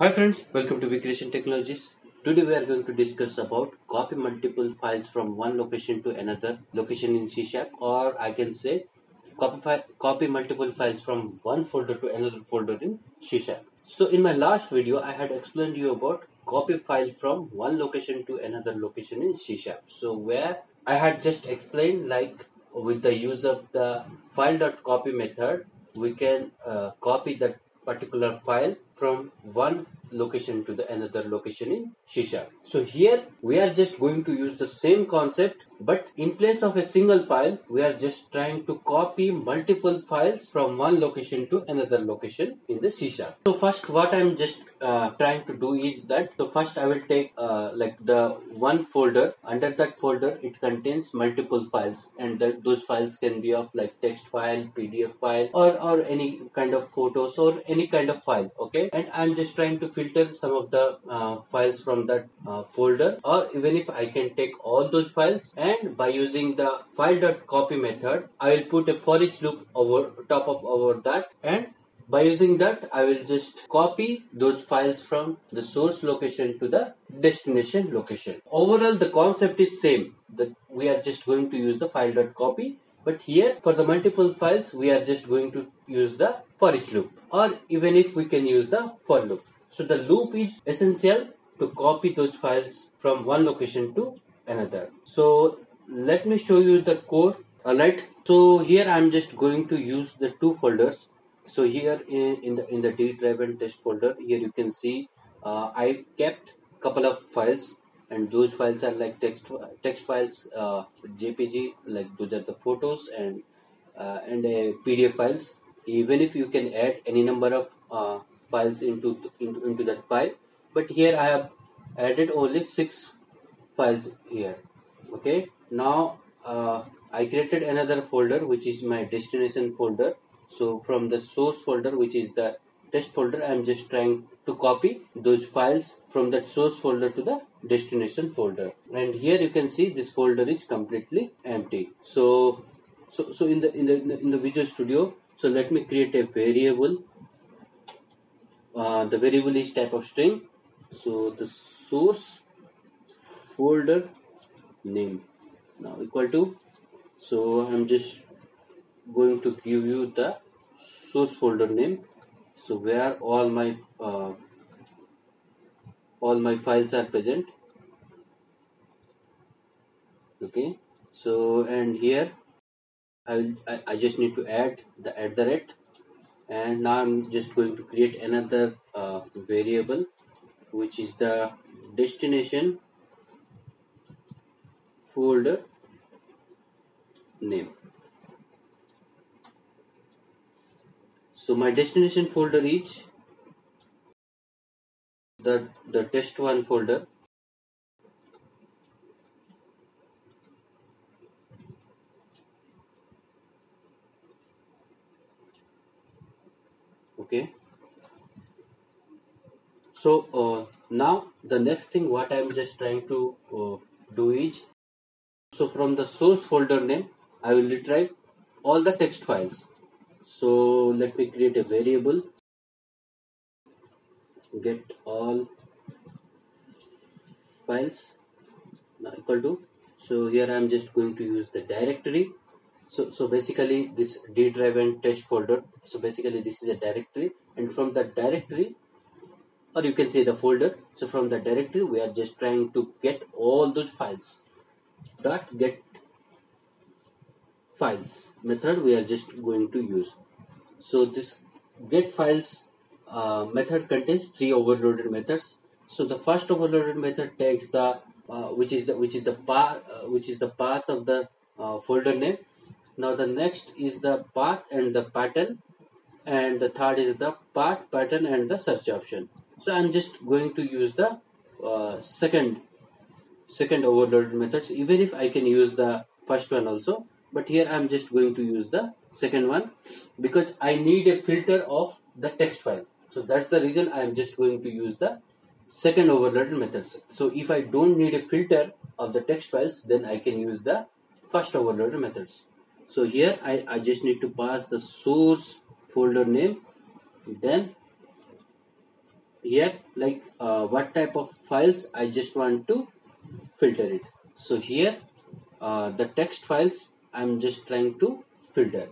Hi friends, welcome to Vicreation Technologies. Today we are going to discuss about copy multiple files from one location to another location in C Sharp or I can say copy, copy multiple files from one folder to another folder in C Sharp. So in my last video I had explained you about copy file from one location to another location in C Sharp. So where I had just explained like with the use of the file.copy method we can uh, copy that particular file from one location to the another location in Sharp. So here we are just going to use the same concept but in place of a single file we are just trying to copy multiple files from one location to another location in C Sharp. So first what I'm just uh, trying to do is that so first I will take uh, like the one folder. Under that folder it contains multiple files and those files can be of like text file PDF file or or any kind of photos or any kind of file okay? And I'm just trying to filter some of the uh, files from that uh, folder or even if I can take all those files and by using the file.copy method I will put a for each loop over top of over that and by using that, I will just copy those files from the source location to the destination location. Overall, the concept is same. That we are just going to use the file.copy. But here, for the multiple files, we are just going to use the for each loop. Or even if we can use the for loop. So the loop is essential to copy those files from one location to another. So let me show you the code. Alright. So here I'm just going to use the two folders so here in, in the in the D driven test folder here you can see uh, I kept a couple of files and those files are like text text files uh, JPG like those are the photos and uh, and uh, PDF files. Even if you can add any number of uh, files into, into into that file but here I have added only six files here. Okay? Now uh, I created another folder which is my destination folder so from the source folder which is the test folder I'm just trying to copy those files from that source folder to the destination folder. And here you can see this folder is completely empty. So so so in the in the in the, visual studio so let me create a variable. Uh, the variable is type of string. So the source folder name. Now equal to so i'm just going to give you the source folder name. So where all my uh, all my files are present. Okay. So and here I, will, I, I just need to add the at the rate. And now I'm just going to create another uh, variable which is the destination folder name so my destination folder is the the test one folder. Okay. So uh, now the next thing what i'm just trying to uh, do is so from the source folder name i will retrieve all the text files so let me create a variable. Get all files. Now equal to. So here i'm just going to use the directory. So so basically this d drive and test folder. So basically this is a directory. And from the directory or you can say the folder. So from the directory we are just trying to get all those files. Dot get files method we are just going to use so this get files uh, method contains three overloaded methods. So the first overloaded method takes the uh, which is the which is the path uh, which is the path of the uh, folder name. Now the next is the path and the pattern and the third is the path pattern and the search option. So i'm just going to use the uh, second second overloaded methods even if i can use the first one also. But here i'm just going to use the second one because i need a filter of the text file. So that's the reason i'm just going to use the second overloaded methods so if i don't need a filter of the text files then i can use the first overloaded methods. So here I, I just need to pass the source folder name. Then here like uh, what type of files I just want to filter it. So here uh, the text files I'm just trying to filter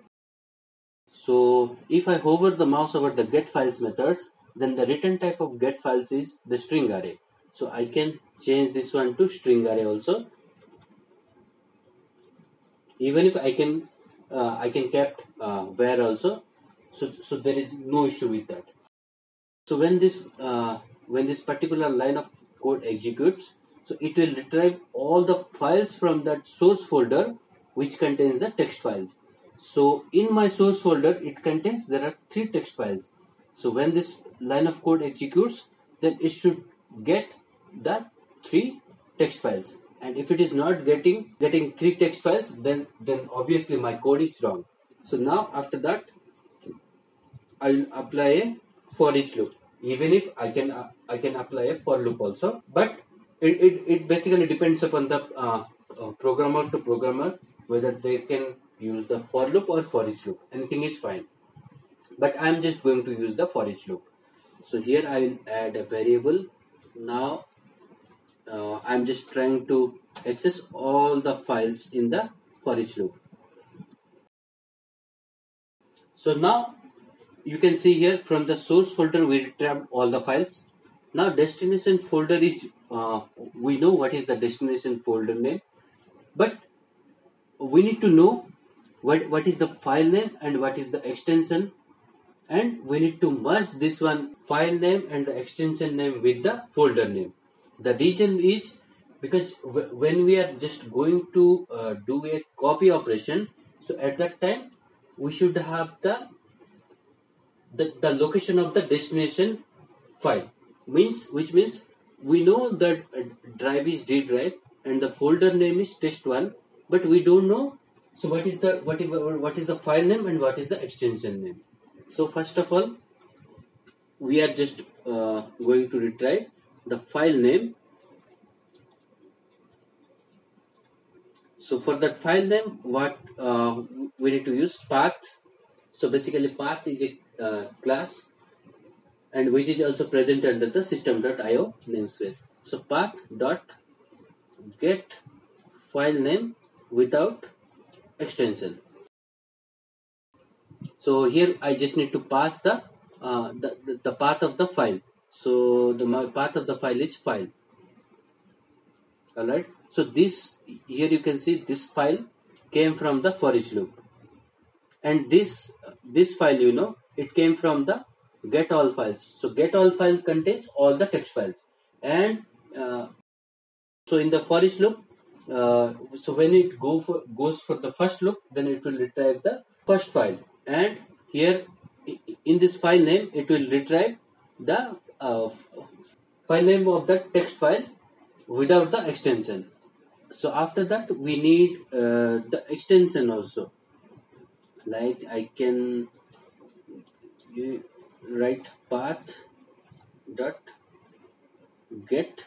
so if I hover the mouse over the get files methods then the return type of get files is the string array. So I can change this one to string array also. Even if I can uh, I can kept uh, where also. So so there is no issue with that. So when this uh, when this particular line of code executes so it will retrieve all the files from that source folder which contains the text files so in my source folder it contains there are three text files. So when this line of code executes then it should get the three text files. And if it is not getting getting three text files then then obviously my code is wrong. So now after that i will apply a for each loop. Even if i can uh, i can apply a for loop also. But it, it, it basically depends upon the uh, uh, programmer to programmer whether they can use the for loop or for each loop. Anything is fine. But i'm just going to use the for each loop. So here i will add a variable. Now uh, I'm just trying to access all the files in the for each loop. So now you can see here from the source folder we retrieved all the files. Now destination folder is uh, we know what is the destination folder name, but we need to know what what is the file name and what is the extension? And we need to merge this one file name and the extension name with the folder name. The reason is because when we are just going to uh, do a copy operation so at that time we should have the the, the location of the destination file. Means which means we know that drive is d drive and the folder name is test1 but we don't know so what is the what is what is the file name and what is the extension name? So first of all we are just uh, going to retrieve the file name. So for that file name what uh, we need to use path. So basically path is a uh, class and which is also present under the system.io namespace. So path dot get file name without extension. So here I just need to pass the uh, the, the, the path of the file. So the my path of the file is file. All right so this here you can see this file came from the for each loop. And this this file you know it came from the get all files. So get all files contains all the text files. And uh, so in the for each loop uh, so when it go for goes for the first look then it will retrieve the first file. And here in this file name it will retrieve the uh, file name of the text file without the extension. So after that we need uh, the extension also. Like I can write path dot get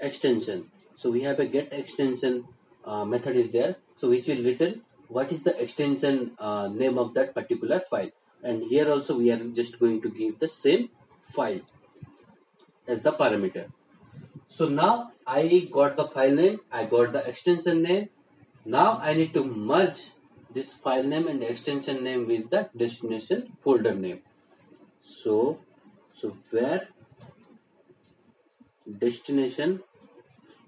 extension so we have a get extension uh, method is there so which will return what is the extension uh, name of that particular file and here also we are just going to give the same file as the parameter so now I got the file name, I got the extension name. Now I need to merge this file name and extension name with the destination folder name. So, so where destination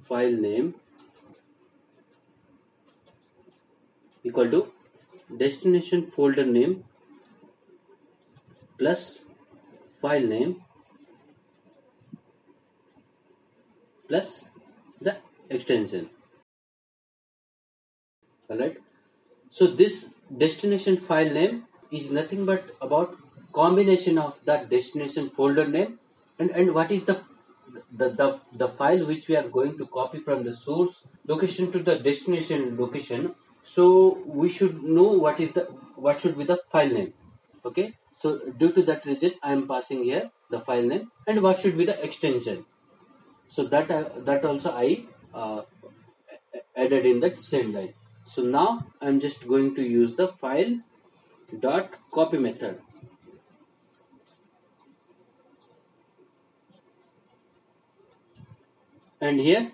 file name equal to destination folder name plus file name plus the extension. Alright? So this destination file name is nothing but about combination of that destination folder name and, and what is the, the the the file which we are going to copy from the source location to the destination location. So we should know what is the what should be the file name. Okay? So due to that reason i am passing here the file name and what should be the extension. So that uh, that also I uh, added in that same line. So now I'm just going to use the file dot copy method and here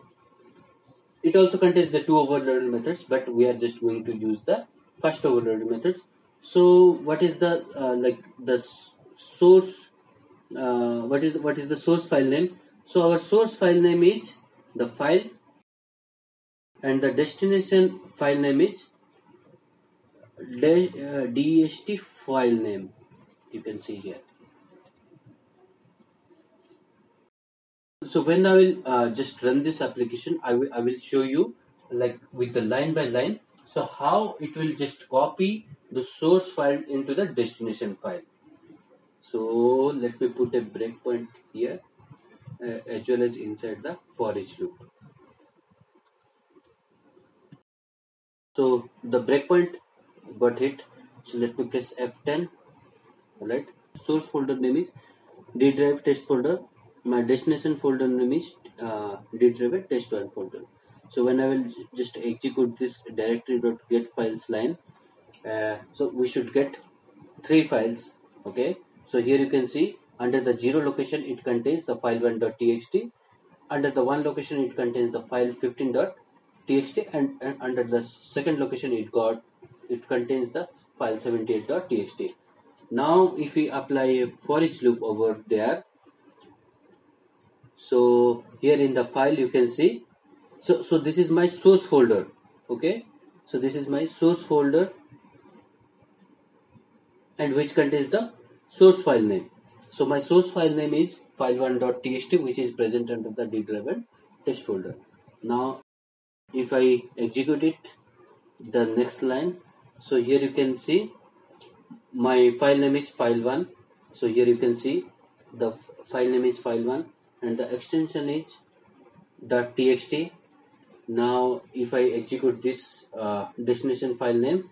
it also contains the two overloaded methods but we are just going to use the first overloaded methods. So what is the uh, like the source uh, what is what is the source file name? So our source file name is the file and the destination file name is dst uh, file name. You can see here so when I will uh, just run this application I will I will show you like with the line by line. So how it will just copy the source file into the destination file. So let me put a breakpoint here uh, as well as inside the for each loop. So the breakpoint got hit. So let me press F10 alright source folder name is d drive test folder my destination folder name is uh, driver test1 folder. So when I will just execute this directory.get files line uh, so we should get three files okay? So here you can see under the zero location it contains the file1.txt under the one location it contains the file 15.txt and, and under the second location it got it contains the file 78.txt now if we apply a for each loop over there so here in the file you can see. So so this is my source folder okay? So this is my source folder. And which contains the source file name. So my source file name is file1.txt which is present under the d driver test folder. Now if i execute it the next line. So here you can see my file name is file1 so here you can see the file name is file1 and the extension is .txt. Now if I execute this uh, destination file name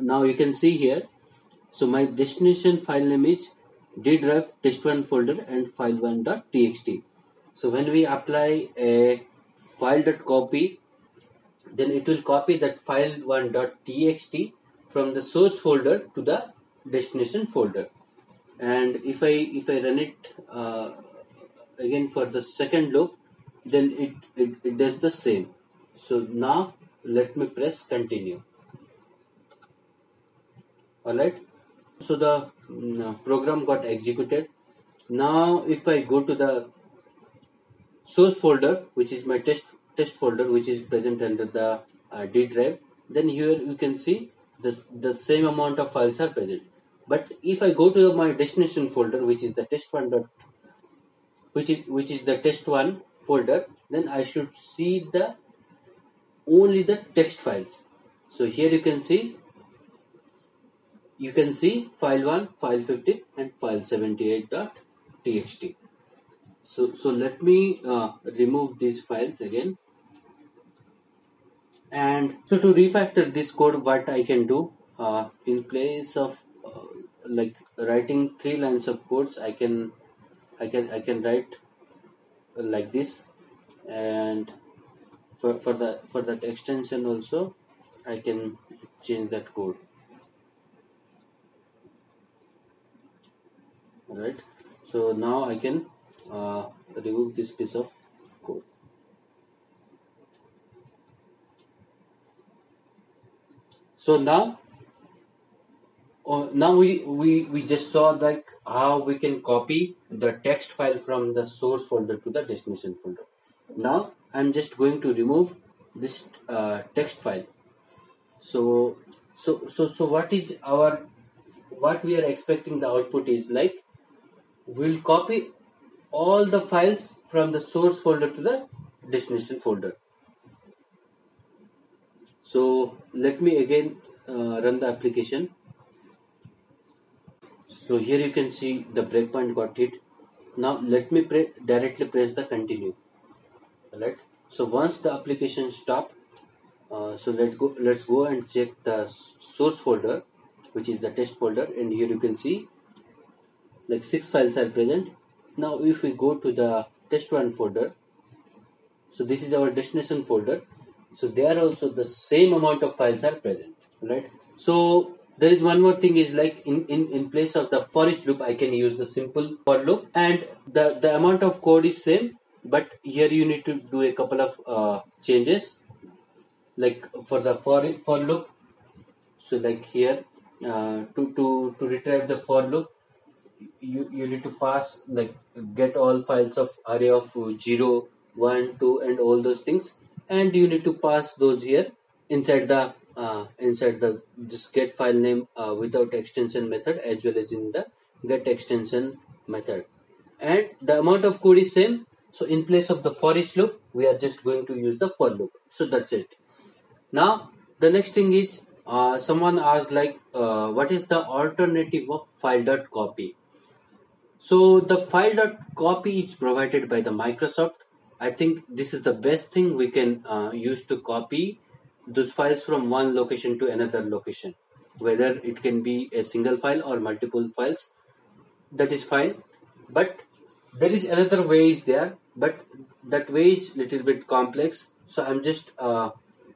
now you can see here. So my destination file name is d drive test1 folder and file1.txt so when we apply a file.copy then it will copy that file1.txt from the source folder to the destination folder. And if I if I run it uh, again for the second loop then it, it, it does the same. So now let me press continue. Alright? So the mm, program got executed. Now if I go to the source folder which is my test test folder which is present under the uh, D drive then here you can see the, the same amount of files are present. But if I go to my destination folder which is the test1 which is which is the test one folder then I should see the only the text files. So here you can see you can see file 1 file 15 and file 78.txt so so let me uh, remove these files again. And so to refactor this code what I can do uh, in place of uh, like writing three lines of codes I can I can I can write like this. And for, for the for that extension also I can change that code. Right so now I can uh, remove this piece of code. So now uh, now we, we we just saw like how we can copy the text file from the source folder to the destination folder. Now i'm just going to remove this uh, text file. So so so so what is our what we are expecting the output is like we'll copy all the files from the source folder to the destination folder. So let me again uh, run the application so here you can see the breakpoint got hit. Now let me pre directly press the continue. Alright? So once the application stop uh, so let's go let's go and check the source folder which is the test folder. And here you can see like six files are present. Now if we go to the test1 folder so this is our destination folder. So there also the same amount of files are present. Right so there is one more thing is like in, in, in place of the for each loop I can use the simple for loop and the, the amount of code is same but here you need to do a couple of uh, changes. Like for the for for loop so like here uh, to to to retrieve the for loop you you need to pass like get all files of array of 0 1 2 and all those things. And you need to pass those here inside the uh, inside the just get file name uh, without extension method as well as in the get extension method. And the amount of code is same. So in place of the for each loop we are just going to use the for loop. So that's it. Now the next thing is uh, someone asked like uh, what is the alternative of file dot copy so the file dot copy is provided by the microsoft. I think this is the best thing we can uh, use to copy those files from one location to another location whether it can be a single file or multiple files that is fine. But there is another way is there but that way is little bit complex. So i'm just uh,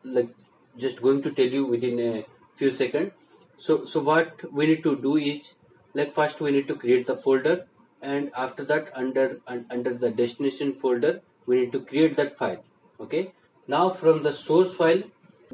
like just going to tell you within a few seconds. So so what we need to do is like first we need to create the folder and after that under and under the destination folder we need to create that file. Okay? Now from the source file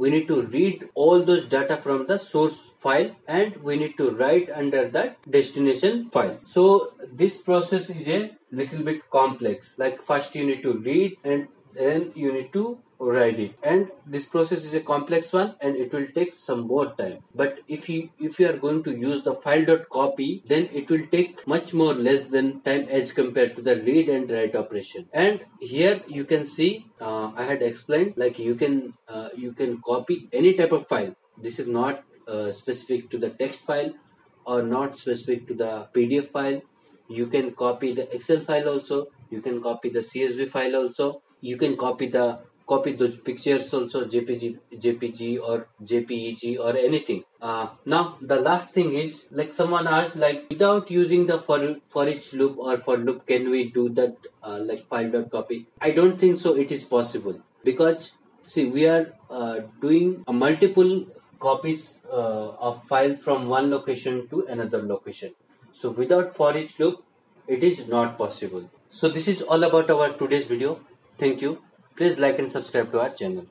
we need to read all those data from the source file and we need to write under that destination file. So this process is a little bit complex. Like first you need to read and then you need to write it and this process is a complex one and it will take some more time. But if you if you are going to use the file dot copy then it will take much more less than time as compared to the read and write operation. And here you can see uh, i had explained like you can uh, you can copy any type of file. This is not uh, specific to the text file or not specific to the pdf file. You can copy the excel file also. You can copy the csv file also. You can copy the copy those pictures also jpg jpg or jpeg or anything. Uh, now the last thing is like someone asked like without using the for for each loop or for loop can we do that uh, like file dot copy? I don't think so it is possible. Because see we are uh, doing a multiple copies uh, of file from one location to another location. So without for each loop it is not possible. So this is all about our today's video. Thank you. Please like and subscribe to our channel.